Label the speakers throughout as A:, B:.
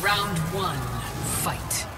A: Round one, fight.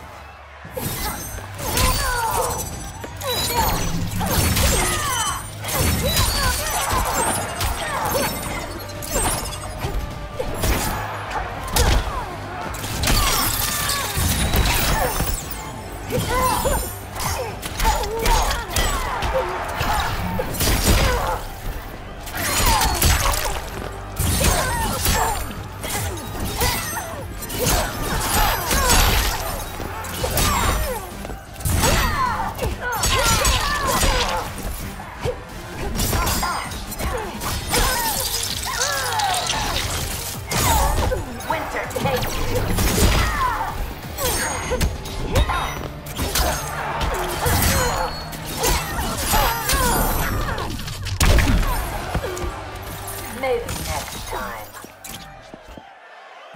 B: Maybe next time.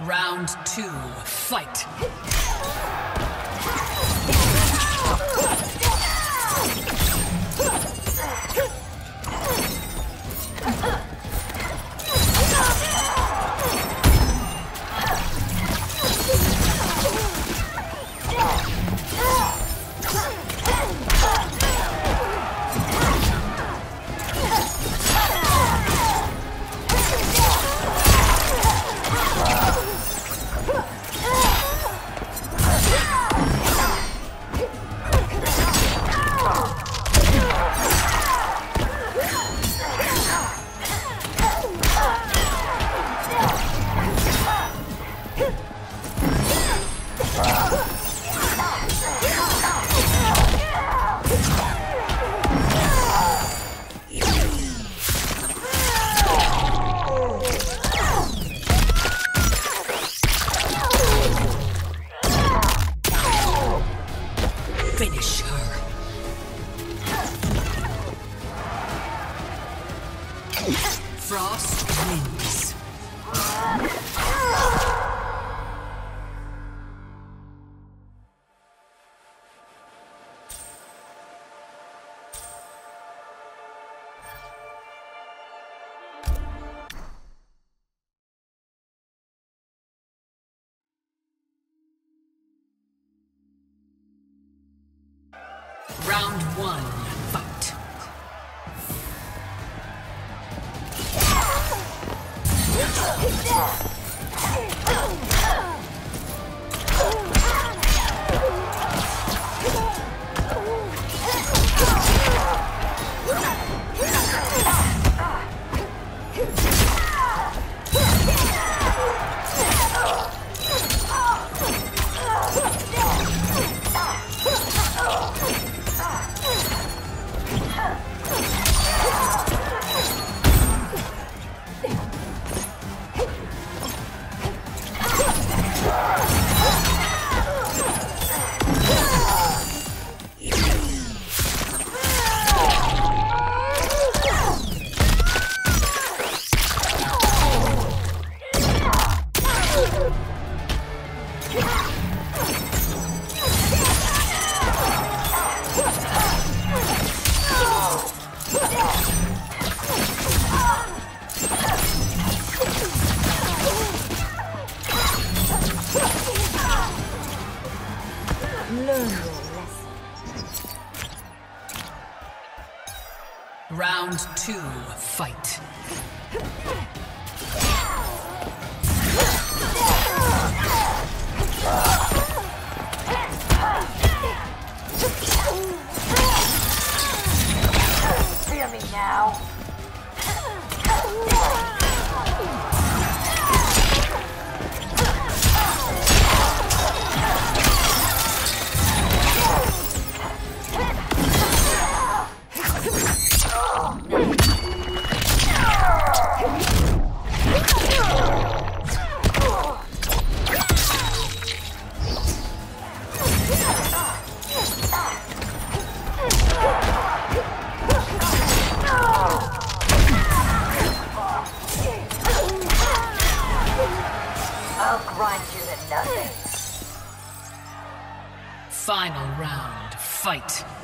A: Round two, fight. Finish Round one, fight. Round two, fight. Final round, fight.